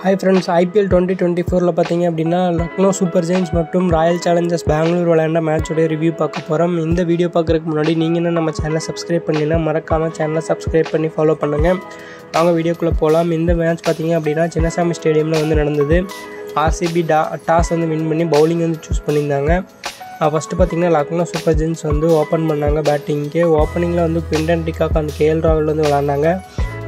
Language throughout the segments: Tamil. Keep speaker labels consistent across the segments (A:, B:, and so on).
A: Hi friends IPL twenty twenty ஃபோரில் பார்த்தீங்க அப்படின்னா லக்னோ சூப்பர் ஜெயின்ஸ் மற்றும் ராயல் சேலஞ்சர்ஸ் பெங்களூர் விளையாண்ட மேட்சோட ரிவ்யூ பார்க்க போகிறோம் இந்த வீடியோ பார்க்குறதுக்கு முன்னாடி நீங்கள் என்ன நம்ம சேனலை சப்ஸ்கிரைப் பண்ணலாம் மறக்காமல் சேனலை சப்ஸ்கிரைப் பண்ணி ஃபாலோ பண்ணுங்கள் வாங்க வீடியோக்குள்ளே போகலாம் இந்த மேட்ச் பார்த்தீங்க அப்படின்னா சின்னசாமி ஸ்டேடியமில் வந்து நடந்தது. ஆர்சிபி டா டாஸ் வந்து வின் பண்ணி பவுலிங் வந்து சூஸ் பண்ணியிருந்தாங்க. ஃபஸ்ட்டு பார்த்தீங்கன்னா லக்னோ சூப்பர் ஜெயின்ஸ் வந்து ஓப்பன் பண்ணாங்க பேட்டிங்க்கு ஓப்பனிங்கில் வந்து குவிண்டன் டிகாக் அந்த கேஎல் ராகுல் வந்து விளாண்டாங்க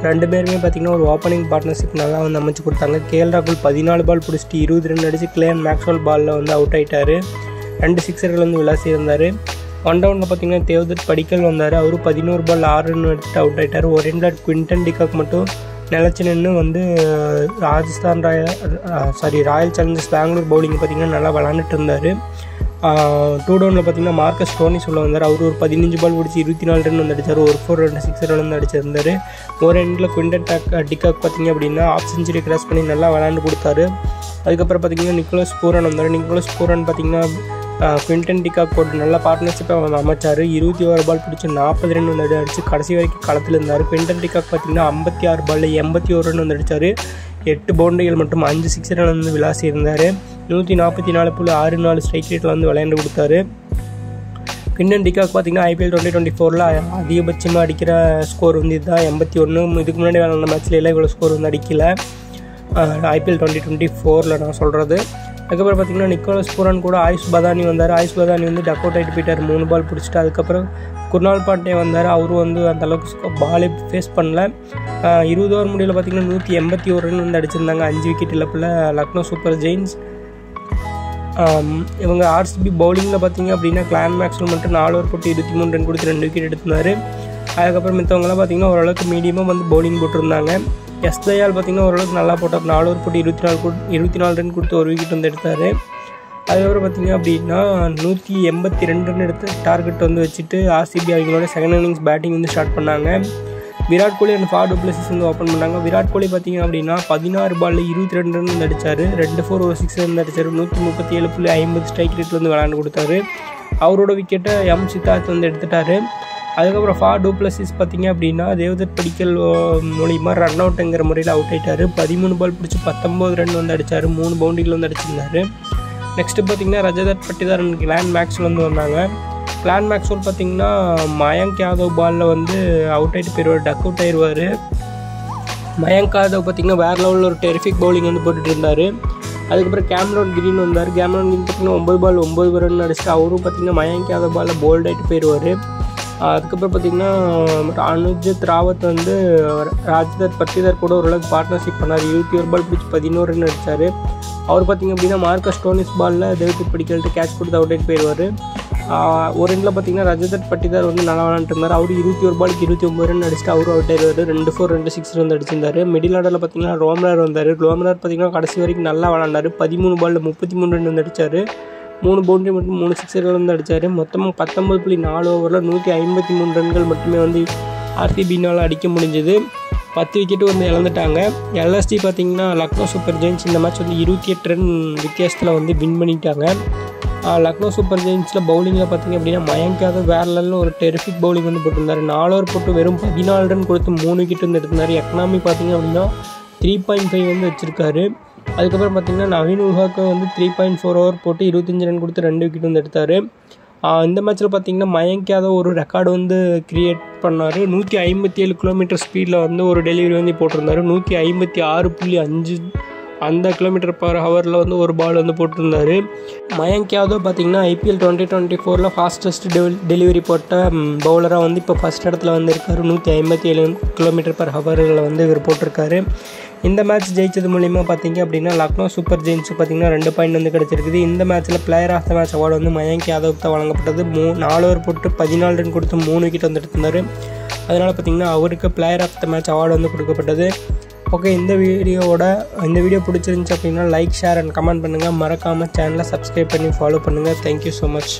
A: ரெண்டு பேருமே பார்த்திங்கன்னா ஒரு ஓப்பனிங் பார்ட்னர்ஷிப் நல்லா வந்து அமைச்சு கொடுத்தாங்க. கேஎல் ராகுல் பதினாலு பால் பிடிச்சிட்டு இருபது ரன் அடிச்சு கிளேன் மேக்ஸ்வல் பாலில் வந்து அவுட் ஆகிட்டார் ரெண்டு சிக்ஸர்கள் வந்து விளாசி இருந்தார் ஒன் டவுனில் பார்த்தீங்கன்னா தேவதத் படிக்கல் வந்தார். அவரும் பதினோரு பால் ஆறு ரன் எடுத்துட்டு அவுட் ஆகிட்டார் ஒரு ரெண்டு குவிண்டன் டிகாக் மட்டும் நிலச்சி நின்று வந்து ராஜஸ்தான் ராய sorry royal challengers Bangalore bowling பார்த்தீங்கன்னா நல்லா விளாண்டுட்டு இருந்தார். டூ டவுனில் பார்த்தீங்கன்னா மார்க்கஸ் டோனி சொல்ல வந்தார். அவர் ஒரு பதினஞ்சு பால் பிடிச்சி இருபத்தி நாலு ரன் வந்து அடித்தார் ஒரு ஃபோர் ரெண்டு சிக்ஸ் ரன் வந்து அடிச்சிருந்தார். ஒரு எண்டில் குவிண்டன் டாக் டிகாக் பார்த்தீங்க அப்படின்னா ஆஃப் செஞ்சுரி கிராஸ் பண்ணி நல்லா விளாண்டு கொடுத்தாரு. அதுக்கப்புறம் பார்த்தீங்கன்னா நிக்கோலஸ் பூரன் வந்தார். நிக்கோலஸ் பூரன் பார்த்தீங்கன்னா குவிண்டன் டிகாக் போட்டு நல்ல பார்ட்னர்ஷிப்பை அமைச்சார். இருபத்தி ஓரு பால் பிடிச்சி நாற்பது ரன் வந்து அடிச்சு கடைசி வரைக்கும் களத்தில் இருந்தார். குவிண்டன் டிகாக் பார்த்தீங்கன்னா ஐம்பத்தி ஆறு பாலில் எண்பத்தி ஒரு ரன் வந்து அடித்தார் எட்டு பவுண்டரிகள் மற்றும் அஞ்சு சிக்ஸ் ரன் வந்து விளாசி இருந்தார் நூற்றி நாற்பத்தி நாலு புள்ளி ஆறு நாலு ஸ்ட்ரைக் ரேட்டில் வந்து விளையாண்டு கொடுத்தாரு. கிண்டன் டிகாக் பார்த்தீங்கன்னா ஐபிஎல் டுவெண்ட்டி டுவெண்ட்டி ஃபோரில் அதிகபட்சமாக அடிக்கிற ஸ்கோர் வந்து இதுதான். எண்பத்தி ஒன்று இதுக்கு முன்னாடி விளாண்ட மேட்ச்சில் எல்லாம் இவ்வளோ ஸ்கோர் வந்து அடிக்கல. ஐபிஎல் டுவெண்ட்டி டுவெண்ட்டி ஃபோரில் நான் சொல்கிறது அதுக்கப்புறம் பார்த்தீங்கன்னா நிக்கோலஸ் பூரான் கூட ஆயுஷ் பதானி வந்தார். ஆயுஷ் பதானி வந்து டக் அவுட் ஆகிட்டு போயிட்டார். மூணு பால் பிடிச்சிட்டு அதுக்கப்புறம் குர்னால் பாண்டே வந்தார். அவரும் வந்து அந்த அளவுக்கு பாலே ஃபேஸ் பண்ணல. இருபது ஓவர் முடிவில் பார்த்தீங்கன்னா நூற்றி எண்பத்தி ஒரு ரன் வந்து அடிச்சிருந்தாங்க. அஞ்சு விக்கெட் இழப்பில் லக்னோ சூப்பர் ஜெயின்ஸ் இவங்க ஆர்சிபி பவுலிங்கில் பார்த்தீங்க அப்படின்னா கிளான் மேக்ஸில் மட்டும் நாலு ஓவர் போட்டு இருபத்தி மூணு ரன் கொடுத்து ரெண்டு விக்கெட் எடுத்திருந்தார். அதுக்கப்புறம் மித்தவங்கலாம் பார்த்தீங்கன்னா ஓரளவுக்கு மீடியமாக வந்து பவுலிங் போட்டிருந்தாங்க. எஸ் தயால் பார்த்தீங்கன்னா ஓரளவுக்கு நல்லா போட்டார் நாலு ஓவர் போட்டு இருபத்தி நாலு இருபத்தி நாலு ரன் கொடுத்து ஒரு விக்கெட் வந்து எடுத்தார். அதுக்கப்புறம் பார்த்தீங்க அப்படின்னா நூற்றி எண்பத்தி ரெண்டு ரன் எடுத்து டார்கெட் வந்து வச்சுட்டு ஆர்சிபி அவங்களோட செகண்ட் இன்னிங்ஸ் பேட்டிங் வந்து ஸ்டார்ட் பண்ணாங்க. Virat Kohli and Faf du Plessis வந்து ஓப்பன் பண்ணாங்க. விராட் கோலி பார்த்தீங்க அப்படின்னா பதினாறு பாலில் இருபத்தி ரெண்டு ரன் வந்து அடித்தார் ரெண்டு ஃபோர் ஒரு சிக்ஸ் ரன் அடித்தார் நூற்றி முப்பத்தி ஏழு புள்ளி ஐம்பது ஸ்ட்ரைக் ரேட்டில் வந்து விளாண்டு கொடுத்தாரு. அவரோட விக்கெட்டை எம் சித்தார்த் வந்து எடுத்துட்டாரு. அதுக்கப்புறம் ஃபார் டூப்ளசிஸ் பார்த்தீங்க அப்படின்னா தேவதத் படிக்கல் மூலிமா ரன் அவுட்டுங்கிற முறையில் அவுட் ஆயிட்டார். பதிமூணு பால் பிடிச்சி பத்தொம்போது ரன் வந்து அடித்தார் மூணு பவுண்டரியில் வந்து அடிச்சிருந்தார். நெக்ஸ்ட்டு பார்த்தீங்கன்னா ரஜதத் பட்டிதார் கிளான் மேக்ஸில் வந்து வந்தாங்க. கிளான் மேக்ஸ்வல் பார்த்தீங்கன்னா மயங்க் யாதவ் பாலில் வந்து அவுட் ஆகிட்டு போயிடுவார் டக் அவுட் ஆயிடுவார் மயங்க் யாதவ் பார்த்தீங்கன்னா வேறு லெவலில் ஒரு டெரிஃபிக் பவுலிங் வந்து போட்டுட்டு இருந்தார். அதுக்கப்புறம் கேமரோன் கிரீன் வந்தார். கேம்ரான் கிரீன் பார்த்தீங்கன்னா ஒம்பது பால் ஒம்பது ரன் அடிச்சுட்டு அவரும் பார்த்தீங்கன்னா மயங்க் யாதவ் பாலில் போல்ட் ஆகிட்டு போயிடுவார் அதுக்கப்புறம் பார்த்தீங்கன்னா அனுஜித் ராவத் வந்து ராஜ்தத் பட்டிதர் கூட ஓரளவுக்கு பார்ட்னர்ஷிப் பண்ணார். இருபத்தி ஒரு பால் பிடிச்சி பதினோரு ரன் அடித்தார் அவர் பார்த்திங்க அப்படின்னா மார்க்கஸ் டோனிஸ் பாலில் தேவதத் பிடிக்கல்ட்டு கேட்ச் கொடுத்து அவுட் ஆகிட்டு போயிடுவார் ஒரு ரெண்டில் பார்த்தீங்கன்னா ரஜதத் பட்டிதார் வந்து நல்லா விளாண்டுருந்தார். அவர் இருபத்தி ஒரு பாலுக்கு இருபத்தி ஒம்பது ரன் அடிச்சுட்டு அவரும் அவுட் ஆயிடுவார் ரெண்டு ஃபோர் ரெண்டு சிக்ஸ் வந்து அடிச்சிருந்தார். மிடில் ஆர்டரில் பார்த்தீங்கன்னா ரோம்லர் வந்தார். ரோம்லர் பார்த்தீங்கன்னா கடைசி வரைக்கும் நல்லா விளாண்டார். பதிமூணு பாலில் முப்பத்தி மூணு ரன் வந்து அடித்தார் மூணு பவுண்டரி மட்டும் மூணு சிக்ஸர்கள் வந்து அடித்தார் மொத்தமாக பத்தொம்பது புள்ளி நாலு ஓவரில் நூற்றி ஐம்பத்தி மூணு ரன்கள் மட்டுமே வந்து ஆர்சிபினால் அடிக்க முடிஞ்சது. பத்து விக்கெட்டு வந்து இழந்துட்டாங்க. எல்எஸ்டி பார்த்தீங்கன்னா லக்னோ சூப்பர் ஜெயின்ஸ் இந்த மேட்ச் வந்து இருபத்தி எட்டு ரன் வித்தியாசத்தில் வந்து வின் பண்ணிட்டாங்க. லக்னோ சூப்பர் ஜெயின்ஸில் பவுலிங்கில் பார்த்தீங்க அப்படின்னா மயங்காக வேற லெவலில் ஒரு டெரிஃபிக் பவுலிங் வந்து போட்டிருந்தார். நாலு ஓவர் போட்டு வெறும் பதினாலு ரன் கொடுத்து மூணு கிட்ட வந்து எடுத்திருந்தார். எக்கனாமி பார்த்தீங்க அப்படின்னா த்ரீ பாயிண்ட் ஃபைவ் வந்து வச்சுருக்காரு. அதுக்கப்புறம் பார்த்தீங்கன்னா நவீன் உஹாக்கு வந்து த்ரீ பாயிண்ட் ஃபோர் ஓவர் போட்டு இருபத்தஞ்சி ரன் கொடுத்து ரெண்டு விக்கெட் வந்து எடுத்தார். இந்த மேட்ச்சில் பார்த்தீங்கன்னா மயங்காத ஒரு ரெக்கார்டு வந்து க்ரியேட் பண்ணார். நூற்றி ஐம்பத்தி ஏழு கிலோமீட்டர் ஸ்பீடில் வந்து ஒரு டெலிவரி வந்து போட்டிருந்தார். நூற்றி ஐம்பத்தி ஆறு புள்ளி அஞ்சு அந்த கிலோமீட்டர் பர் ஹவரில் வந்து ஒரு பால் வந்து போட்டிருந்தார். மயங்க் யாதவ் பார்த்தீங்கன்னா ஐபிஎல் டுவெண்ட்டி டுவெண்ட்டி ஃபோரில் ஃபாஸ்டஸ்ட் டெலிவரி போட்ட பவுலராக வந்து இப்போ ஃபஸ்ட் இடத்துல வந்து இருக்கார் நூற்றி ஐம்பத்தி ஏழு கிலோமீட்டர் பர் ஹவரில் வந்து இவர் போட்டிருக்காரு. இந்த மேட்ச் ஜெயிச்சது மூலிமா பார்த்தீங்க அப்படின்னா லக்னோ சூப்பர் ஜெயின்ஸுக்கு பார்த்தீங்கன்னா ரெண்டு பாயிண்ட் வந்து கிடச்சிருக்குது. இந்த மேட்ச்சில் player of the match award வந்து மயங்க் யாதவுக்கு தான் வழங்கப்பட்டது. மூ நாலு ஓவர் போட்டு பதினாலு ரன் கொடுத்து மூணு விக்கெட் வந்து எடுத்திருந்தார். அதனால் பார்த்தீங்கன்னா அவருக்கு player of the match award வந்து கொடுக்கப்பட்டது. ஓகே இந்த வீடியோவோட இந்த வீடியோ பிடிச்சிருந்துச்சு அப்படின்னா லைக் ஷேர் அண்ட் கமெண்ட் பண்ணுங்கள் மறக்காமல் சேனலை சப்ஸ்கிரைப் பண்ணி ஃபாலோ பண்ணுங்கள் தேங்க்யூ ஸோ மச்